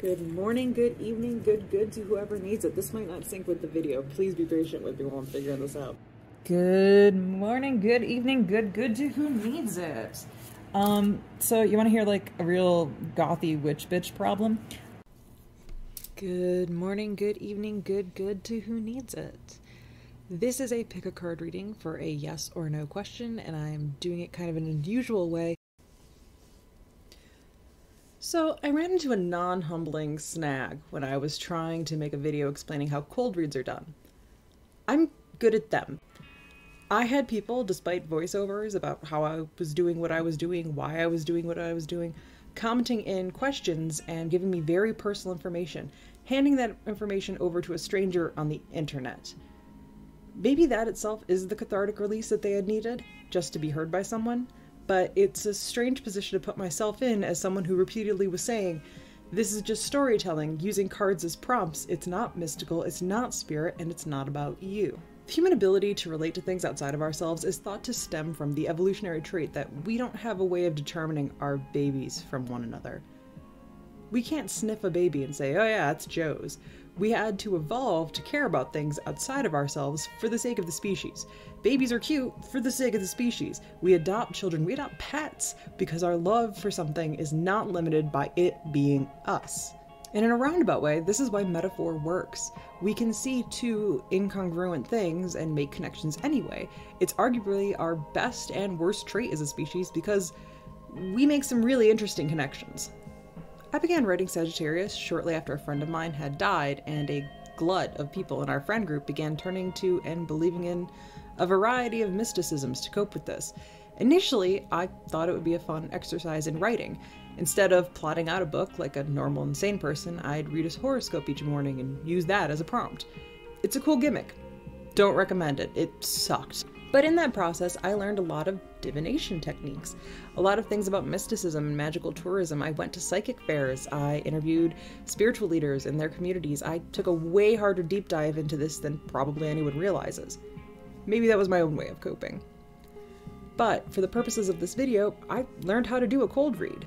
Good morning, good evening, good good to whoever needs it. This might not sync with the video. Please be patient with me while I'm figuring this out. Good morning, good evening, good good to who needs it. Um, so you want to hear like a real gothy witch bitch problem? Good morning, good evening, good good to who needs it. This is a pick a card reading for a yes or no question, and I'm doing it kind of in an unusual way. So, I ran into a non humbling snag when I was trying to make a video explaining how cold reads are done. I'm good at them. I had people, despite voiceovers about how I was doing what I was doing, why I was doing what I was doing, commenting in questions and giving me very personal information, handing that information over to a stranger on the internet. Maybe that itself is the cathartic release that they had needed, just to be heard by someone but it's a strange position to put myself in as someone who repeatedly was saying, this is just storytelling, using cards as prompts. It's not mystical, it's not spirit, and it's not about you. The human ability to relate to things outside of ourselves is thought to stem from the evolutionary trait that we don't have a way of determining our babies from one another. We can't sniff a baby and say, oh yeah, it's Joe's. We had to evolve to care about things outside of ourselves for the sake of the species. Babies are cute for the sake of the species. We adopt children, we adopt pets because our love for something is not limited by it being us. And in a roundabout way, this is why metaphor works. We can see two incongruent things and make connections anyway. It's arguably our best and worst trait as a species because we make some really interesting connections. I began writing Sagittarius shortly after a friend of mine had died, and a glut of people in our friend group began turning to and believing in a variety of mysticisms to cope with this. Initially, I thought it would be a fun exercise in writing. Instead of plotting out a book like a normal insane person, I'd read a horoscope each morning and use that as a prompt. It's a cool gimmick. Don't recommend it, it sucked. But in that process, I learned a lot of divination techniques, a lot of things about mysticism and magical tourism. I went to psychic fairs, I interviewed spiritual leaders in their communities. I took a way harder deep dive into this than probably anyone realizes. Maybe that was my own way of coping. But for the purposes of this video, I learned how to do a cold read.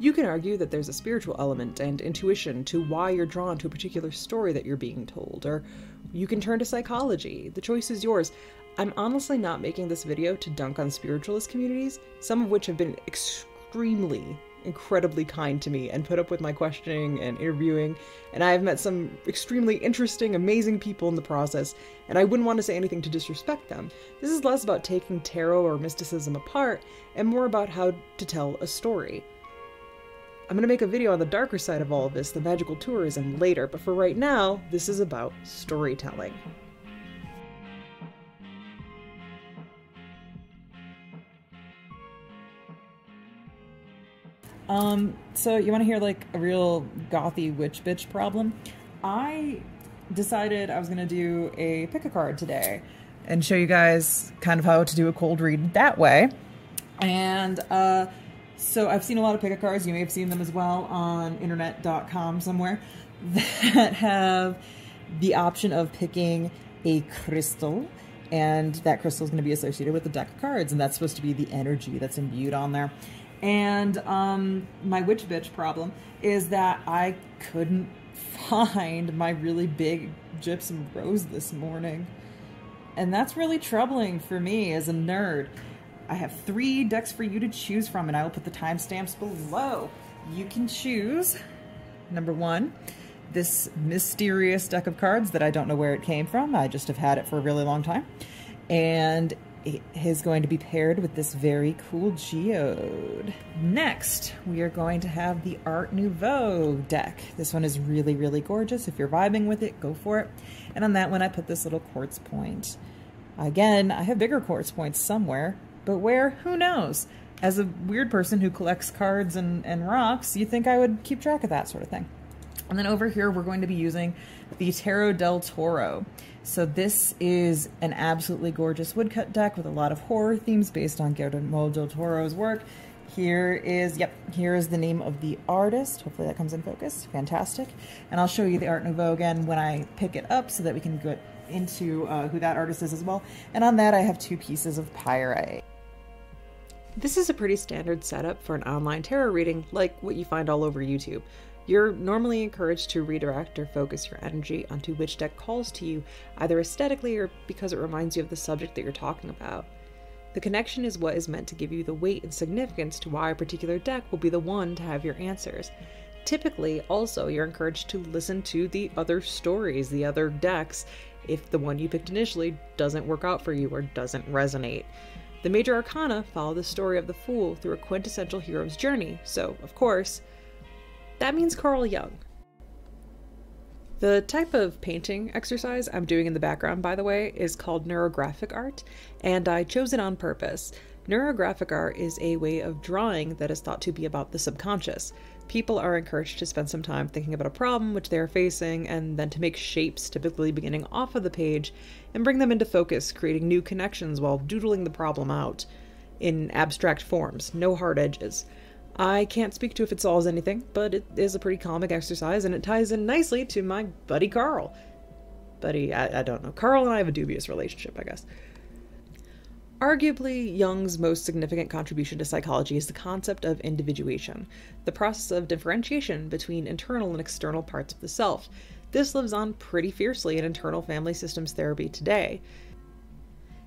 You can argue that there's a spiritual element and intuition to why you're drawn to a particular story that you're being told, or you can turn to psychology. The choice is yours. I'm honestly not making this video to dunk on spiritualist communities, some of which have been extremely, incredibly kind to me and put up with my questioning and interviewing, and I have met some extremely interesting, amazing people in the process, and I wouldn't want to say anything to disrespect them. This is less about taking tarot or mysticism apart, and more about how to tell a story. I'm going to make a video on the darker side of all of this, the magical tourism, later, but for right now, this is about storytelling. Um, so you want to hear like a real gothy witch bitch problem? I decided I was going to do a pick a card today and show you guys kind of how to do a cold read that way. And uh, so I've seen a lot of pick a cards. You may have seen them as well on internet.com somewhere that have the option of picking a crystal and that crystal is going to be associated with the deck of cards and that's supposed to be the energy that's imbued on there. And um, my witch bitch problem is that I couldn't find my really big gypsum rose this morning. And that's really troubling for me as a nerd. I have three decks for you to choose from, and I will put the timestamps below. You can choose, number one, this mysterious deck of cards that I don't know where it came from. I just have had it for a really long time. And it is going to be paired with this very cool geode. Next, we are going to have the Art Nouveau deck. This one is really, really gorgeous. If you're vibing with it, go for it. And on that one, I put this little quartz point. Again, I have bigger quartz points somewhere, but where? Who knows? As a weird person who collects cards and, and rocks, you think I would keep track of that sort of thing. And then over here, we're going to be using the Tarot del Toro. So this is an absolutely gorgeous woodcut deck with a lot of horror themes based on Guillermo del Toro's work. Here is, yep, here is the name of the artist. Hopefully that comes in focus. Fantastic. And I'll show you the Art Nouveau again when I pick it up so that we can get into uh, who that artist is as well. And on that, I have two pieces of pyrite. This is a pretty standard setup for an online tarot reading, like what you find all over YouTube. You're normally encouraged to redirect or focus your energy onto which deck calls to you, either aesthetically or because it reminds you of the subject that you're talking about. The connection is what is meant to give you the weight and significance to why a particular deck will be the one to have your answers. Typically, also, you're encouraged to listen to the other stories, the other decks, if the one you picked initially doesn't work out for you or doesn't resonate. The major arcana follow the story of the Fool through a quintessential hero's journey, so, of course, that means Carl Jung. The type of painting exercise I'm doing in the background, by the way, is called neurographic art, and I chose it on purpose. Neurographic art is a way of drawing that is thought to be about the subconscious. People are encouraged to spend some time thinking about a problem which they are facing and then to make shapes, typically beginning off of the page, and bring them into focus, creating new connections while doodling the problem out in abstract forms, no hard edges. I can't speak to if it solves anything, but it is a pretty comic exercise and it ties in nicely to my buddy Carl. Buddy, I, I don't know. Carl and I have a dubious relationship, I guess. Arguably, Jung's most significant contribution to psychology is the concept of individuation, the process of differentiation between internal and external parts of the self. This lives on pretty fiercely in internal family systems therapy today.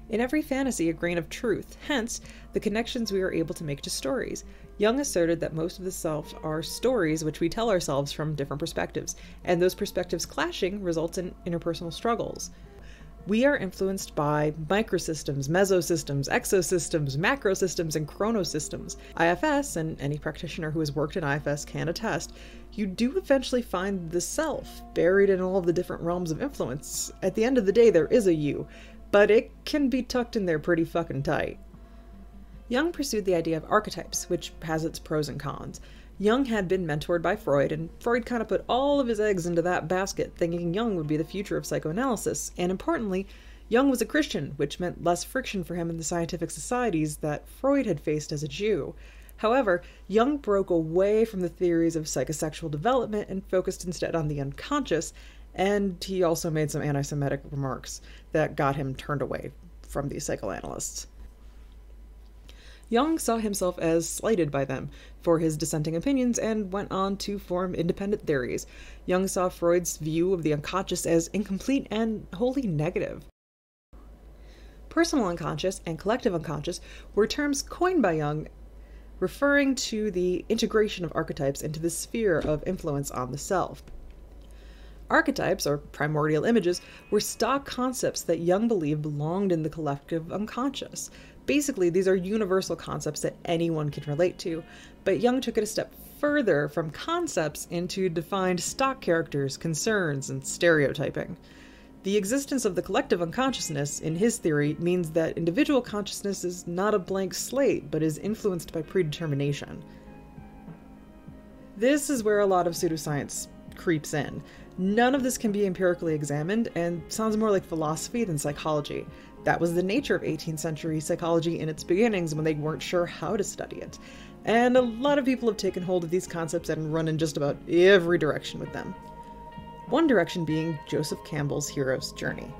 In every fantasy, a grain of truth, hence, the connections we are able to make to stories. Jung asserted that most of the self are stories which we tell ourselves from different perspectives, and those perspectives clashing results in interpersonal struggles. We are influenced by microsystems, mesosystems, exosystems, macrosystems, and chronosystems. IFS, and any practitioner who has worked in IFS can attest, you do eventually find the self buried in all of the different realms of influence. At the end of the day, there is a you, but it can be tucked in there pretty fucking tight. Jung pursued the idea of archetypes, which has its pros and cons. Jung had been mentored by Freud, and Freud kind of put all of his eggs into that basket, thinking Jung would be the future of psychoanalysis. And importantly, Jung was a Christian, which meant less friction for him in the scientific societies that Freud had faced as a Jew. However, Jung broke away from the theories of psychosexual development and focused instead on the unconscious, and he also made some anti Semitic remarks that got him turned away from these psychoanalysts. Jung saw himself as slighted by them for his dissenting opinions and went on to form independent theories. Jung saw Freud's view of the unconscious as incomplete and wholly negative. Personal unconscious and collective unconscious were terms coined by Jung referring to the integration of archetypes into the sphere of influence on the self. Archetypes, or primordial images, were stock concepts that Jung believed belonged in the collective unconscious. Basically, these are universal concepts that anyone can relate to, but Jung took it a step further from concepts into defined stock characters, concerns, and stereotyping. The existence of the collective unconsciousness, in his theory, means that individual consciousness is not a blank slate, but is influenced by predetermination. This is where a lot of pseudoscience creeps in. None of this can be empirically examined and sounds more like philosophy than psychology. That was the nature of 18th century psychology in its beginnings when they weren't sure how to study it. And a lot of people have taken hold of these concepts and run in just about every direction with them. One direction being Joseph Campbell's hero's journey.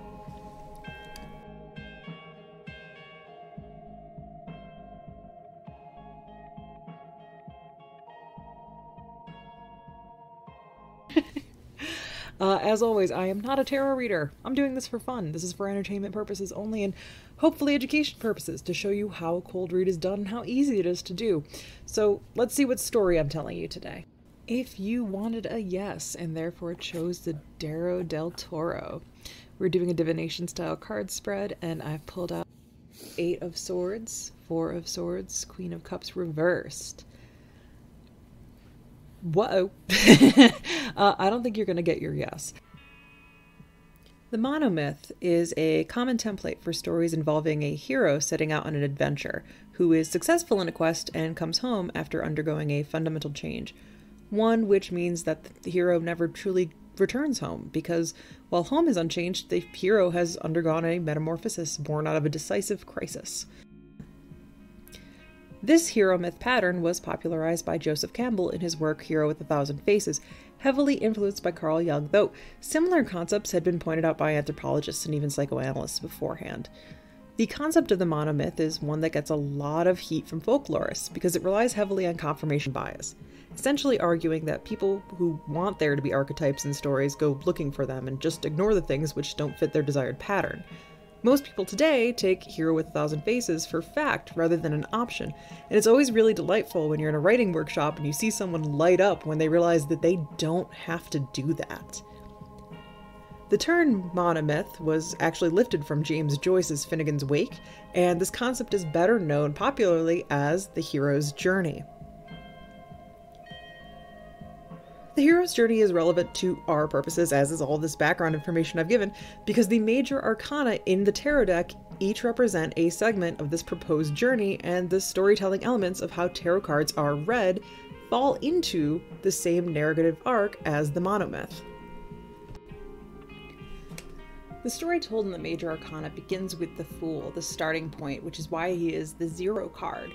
Uh, as always, I am not a tarot reader. I'm doing this for fun. This is for entertainment purposes only and hopefully education purposes to show you how a cold read is done and how easy it is to do. So let's see what story I'm telling you today. If you wanted a yes and therefore chose the Tarot del Toro, we're doing a divination style card spread and I've pulled out Eight of Swords, Four of Swords, Queen of Cups reversed whoa, uh, I don't think you're going to get your yes. The monomyth is a common template for stories involving a hero setting out on an adventure who is successful in a quest and comes home after undergoing a fundamental change. One which means that the hero never truly returns home because while home is unchanged, the hero has undergone a metamorphosis born out of a decisive crisis. This hero myth pattern was popularized by Joseph Campbell in his work Hero with a Thousand Faces, heavily influenced by Carl Jung, though similar concepts had been pointed out by anthropologists and even psychoanalysts beforehand. The concept of the monomyth is one that gets a lot of heat from folklorists because it relies heavily on confirmation bias. essentially arguing that people who want there to be archetypes in stories go looking for them and just ignore the things which don't fit their desired pattern. Most people today take Hero with a Thousand Faces for fact rather than an option, and it's always really delightful when you're in a writing workshop and you see someone light up when they realize that they don't have to do that. The term monomyth was actually lifted from James Joyce's Finnegans Wake, and this concept is better known popularly as the hero's journey. The hero's journey is relevant to our purposes, as is all this background information I've given, because the major arcana in the tarot deck each represent a segment of this proposed journey, and the storytelling elements of how tarot cards are read fall into the same narrative arc as the monomyth. The story told in the major arcana begins with the Fool, the starting point, which is why he is the zero card.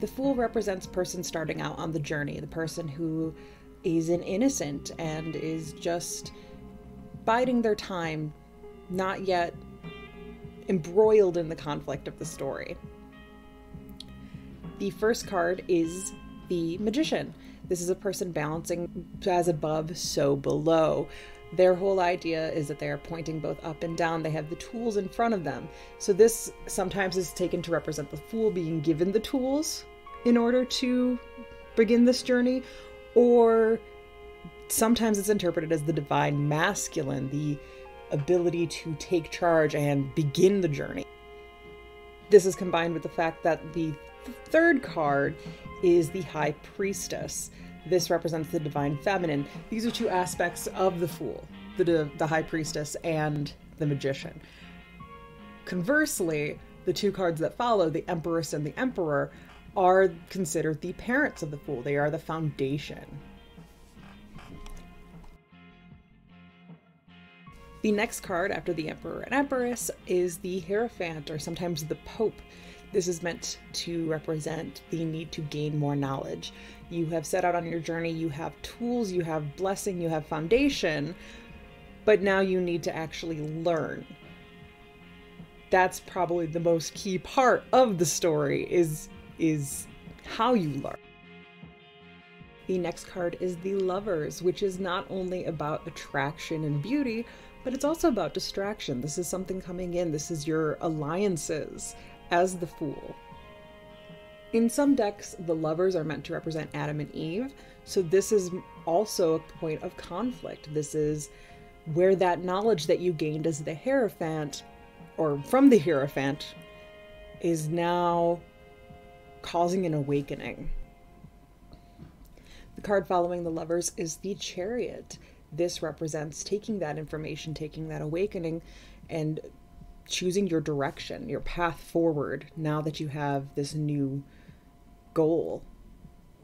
The Fool represents person starting out on the journey, the person who is an innocent and is just biding their time, not yet embroiled in the conflict of the story. The first card is the Magician. This is a person balancing as above, so below. Their whole idea is that they are pointing both up and down. They have the tools in front of them. So, this sometimes is taken to represent the fool being given the tools in order to begin this journey, or sometimes it's interpreted as the divine masculine, the ability to take charge and begin the journey. This is combined with the fact that the third card is the High Priestess. This represents the divine feminine. These are two aspects of the Fool the, the High Priestess and the Magician. Conversely, the two cards that follow, the Empress and the Emperor, are considered the parents of the Fool. They are the foundation. The next card after the Emperor and Empress is the Hierophant, or sometimes the Pope. This is meant to represent the need to gain more knowledge. You have set out on your journey, you have tools, you have blessing, you have foundation, but now you need to actually learn. That's probably the most key part of the story is is how you learn. The next card is the Lovers, which is not only about attraction and beauty, but it's also about distraction. This is something coming in. This is your alliances as the Fool. In some decks, the lovers are meant to represent Adam and Eve, so this is also a point of conflict. This is where that knowledge that you gained as the Hierophant, or from the Hierophant, is now causing an awakening. The card following the lovers is the Chariot this represents taking that information, taking that awakening, and choosing your direction, your path forward now that you have this new goal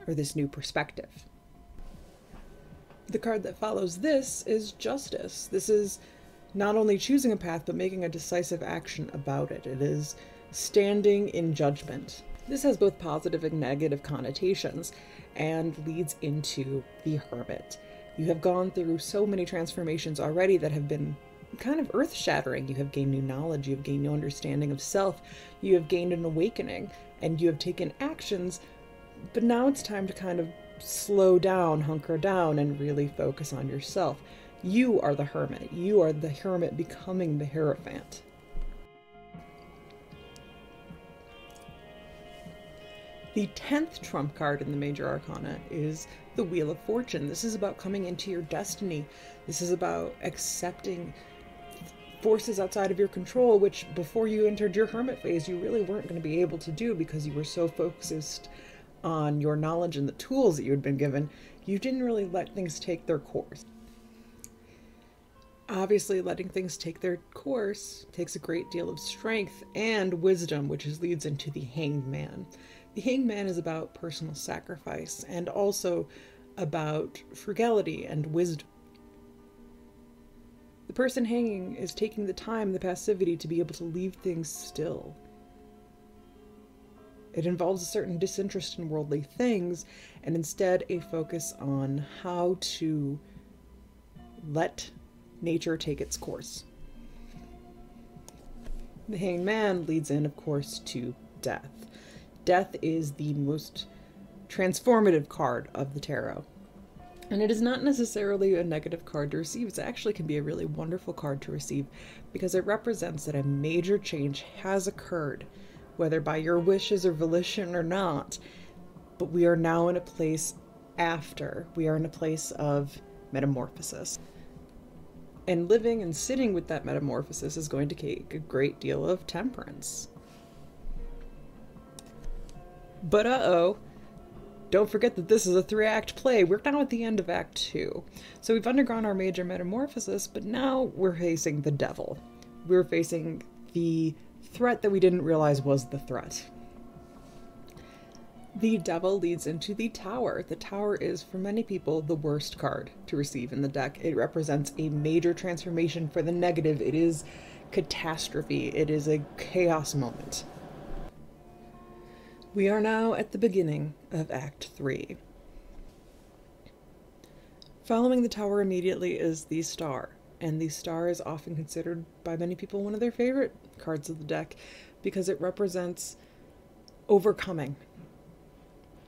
or this new perspective. The card that follows this is Justice. This is not only choosing a path, but making a decisive action about it. It is standing in judgment. This has both positive and negative connotations and leads into the Hermit. You have gone through so many transformations already that have been kind of earth shattering. You have gained new knowledge, you have gained new understanding of self, you have gained an awakening, and you have taken actions. But now it's time to kind of slow down, hunker down, and really focus on yourself. You are the hermit. You are the hermit becoming the Hierophant. The 10th trump card in the Major Arcana is the Wheel of Fortune. This is about coming into your destiny. This is about accepting forces outside of your control, which before you entered your hermit phase, you really weren't going to be able to do because you were so focused on your knowledge and the tools that you had been given. You didn't really let things take their course. Obviously, letting things take their course takes a great deal of strength and wisdom, which leads into the hanged man. The Hanged Man is about personal sacrifice and also about frugality and wisdom. The person hanging is taking the time, the passivity to be able to leave things still. It involves a certain disinterest in worldly things and instead a focus on how to let nature take its course. The hanged man leads in, of course, to death death is the most transformative card of the tarot. And it is not necessarily a negative card to receive. It actually can be a really wonderful card to receive because it represents that a major change has occurred, whether by your wishes or volition or not. But we are now in a place after. We are in a place of metamorphosis. And living and sitting with that metamorphosis is going to take a great deal of temperance. But uh oh, don't forget that this is a three act play. We're now at the end of Act Two. So we've undergone our major metamorphosis, but now we're facing the devil. We're facing the threat that we didn't realize was the threat. The devil leads into the tower. The tower is, for many people, the worst card to receive in the deck. It represents a major transformation for the negative. It is catastrophe. It is a chaos moment. We are now at the beginning of Act 3. Following the tower immediately is the star, and the star is often considered by many people one of their favorite cards of the deck because it represents overcoming.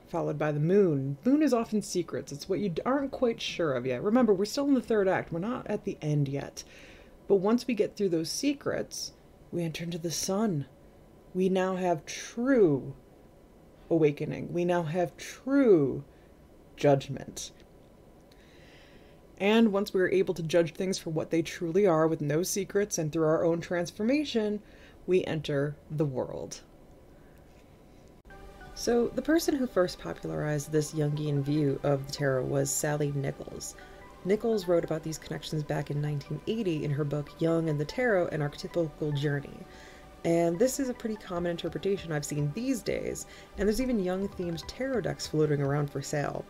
Followed by the moon. Moon is often secrets. It's what you aren't quite sure of yet. Remember, we're still in the third act. We're not at the end yet. But once we get through those secrets, we enter into the sun. We now have true awakening. We now have true judgment. And once we are able to judge things for what they truly are with no secrets and through our own transformation, we enter the world. So, the person who first popularized this Jungian view of the tarot was Sallie Nichols. Nichols wrote about these connections back in 1980 in her book Jung and the Tarot An Archetypical Journey. And this is a pretty common interpretation I've seen these days, and there's even Jung themed tarot decks floating around for sale.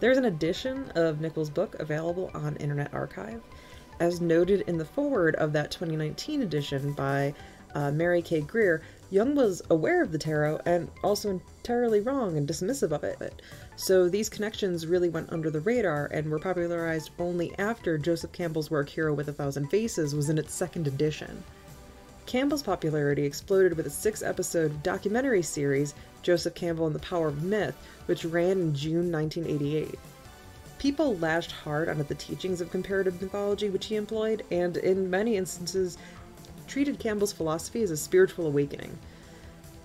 There's an edition of Nichols' book available on Internet Archive. As noted in the foreword of that 2019 edition by uh, Mary K. Greer, Jung was aware of the tarot and also entirely wrong and dismissive of it. So these connections really went under the radar and were popularized only after Joseph Campbell's work Hero with a Thousand Faces was in its second edition. Campbell's popularity exploded with a six episode documentary series, Joseph Campbell and the Power of Myth, which ran in June 1988. People lashed hard on the teachings of comparative mythology which he employed, and in many instances, treated Campbell's philosophy as a spiritual awakening.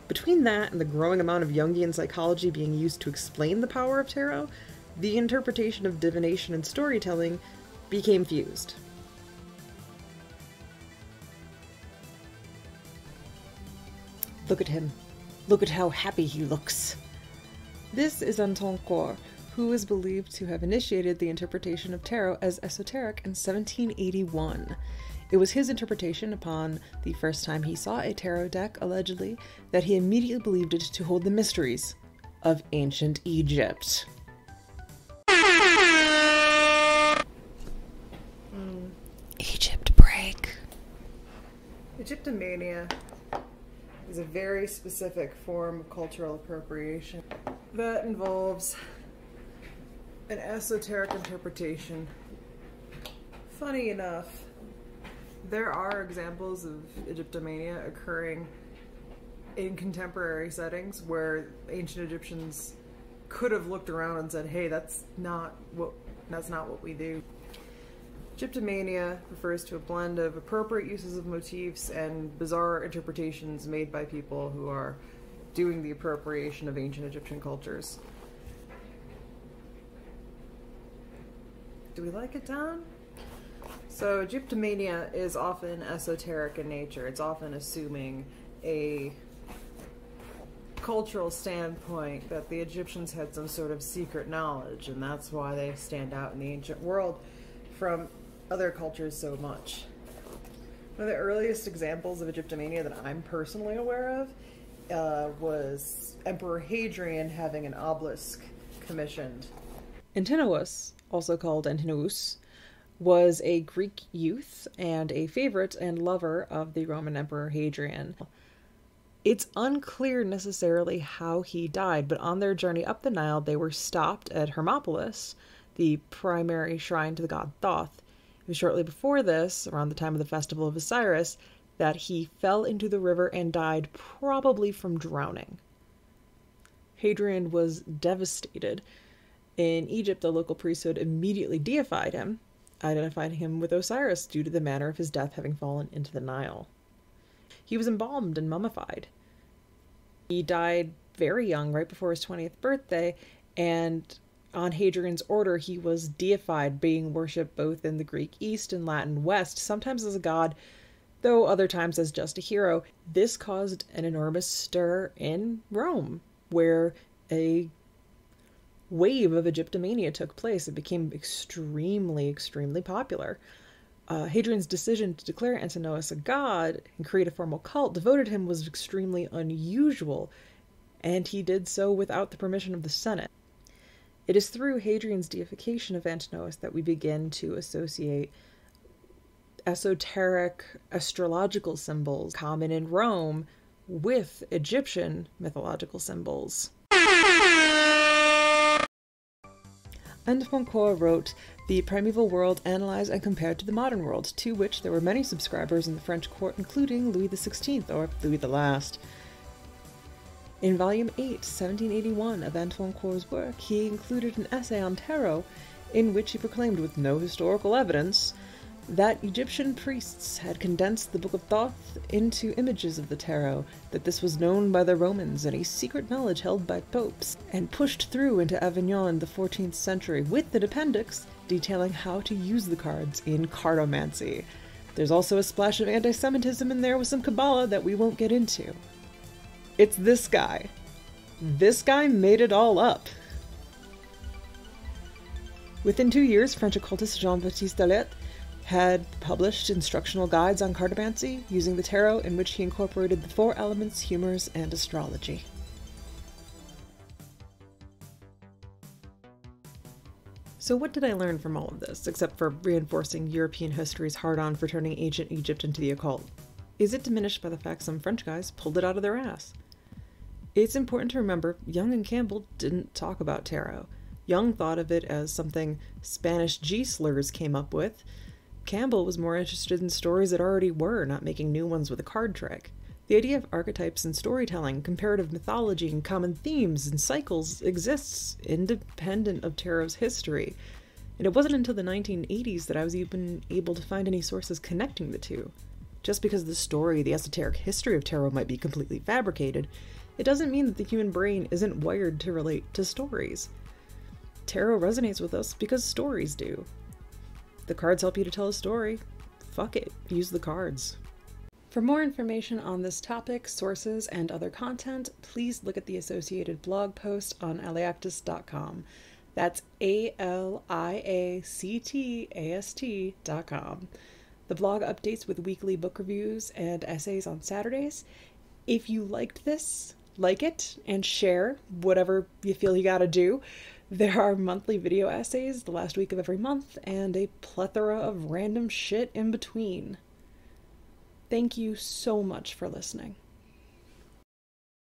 Between that and the growing amount of Jungian psychology being used to explain the power of tarot, the interpretation of divination and storytelling became fused. Look at him. Look at how happy he looks. This is Antoine Court, who is believed to have initiated the interpretation of tarot as esoteric in 1781. It was his interpretation upon the first time he saw a tarot deck, allegedly, that he immediately believed it to hold the mysteries of ancient Egypt. Mm. Egypt break. Egyptomania is a very specific form of cultural appropriation that involves an esoteric interpretation. Funny enough, there are examples of Egyptomania occurring in contemporary settings where ancient Egyptians could have looked around and said, "Hey, that's not what that's not what we do." Egyptomania refers to a blend of appropriate uses of motifs and bizarre interpretations made by people who are doing the appropriation of ancient Egyptian cultures. Do we like it down? So, Egyptomania is often esoteric in nature. It's often assuming a cultural standpoint that the Egyptians had some sort of secret knowledge, and that's why they stand out in the ancient world from other cultures so much. One of the earliest examples of Egyptomania that I'm personally aware of uh, was Emperor Hadrian having an obelisk commissioned. Antinous, also called Antinous, was a Greek youth and a favorite and lover of the Roman Emperor Hadrian. It's unclear necessarily how he died, but on their journey up the Nile, they were stopped at Hermopolis, the primary shrine to the god Thoth, it was shortly before this, around the time of the festival of Osiris, that he fell into the river and died, probably from drowning. Hadrian was devastated. In Egypt, the local priesthood immediately deified him, identified him with Osiris due to the manner of his death having fallen into the Nile. He was embalmed and mummified. He died very young, right before his 20th birthday, and on Hadrian's order, he was deified, being worshipped both in the Greek East and Latin West, sometimes as a god, though other times as just a hero. This caused an enormous stir in Rome, where a wave of Egyptomania took place. It became extremely, extremely popular. Uh, Hadrian's decision to declare Antinous a god and create a formal cult devoted him was extremely unusual, and he did so without the permission of the Senate. It is through Hadrian's deification of Antinous that we begin to associate esoteric astrological symbols common in Rome with Egyptian mythological symbols. Anne wrote The Primeval World Analyzed and Compared to the Modern World, to which there were many subscribers in the French court, including Louis XVI or Louis the Last. In Volume 8, 1781 of Antoine Court's work, he included an essay on tarot in which he proclaimed with no historical evidence that Egyptian priests had condensed the Book of Thoth into images of the tarot, that this was known by the Romans and a secret knowledge held by popes, and pushed through into Avignon in the 14th century with an appendix detailing how to use the cards in cartomancy. There's also a splash of anti Semitism in there with some Kabbalah that we won't get into. It's this guy. This guy made it all up. Within two years, French occultist Jean Baptiste Dalet had published instructional guides on cartomancy using the tarot in which he incorporated the four elements, humors, and astrology. So, what did I learn from all of this, except for reinforcing European history's hard on for turning ancient Egypt into the occult? Is it diminished by the fact some French guys pulled it out of their ass? It's important to remember Jung and Campbell didn't talk about tarot. Jung thought of it as something Spanish G slurs came up with, Campbell was more interested in stories that already were, not making new ones with a card trick. The idea of archetypes and storytelling, comparative mythology, and common themes and cycles exists independent of tarot's history, and it wasn't until the 1980s that I was even able to find any sources connecting the two. Just because the story, the esoteric history of tarot might be completely fabricated, it doesn't mean that the human brain isn't wired to relate to stories. Tarot resonates with us because stories do. The cards help you to tell a story. Fuck it, use the cards. For more information on this topic, sources, and other content, please look at the associated blog post on aliactast.com. That's A L I A C T A S T.com. The blog updates with weekly book reviews and essays on Saturdays. If you liked this, like it and share whatever you feel you gotta do. There are monthly video essays the last week of every month, and a plethora of random shit in between. Thank you so much for listening.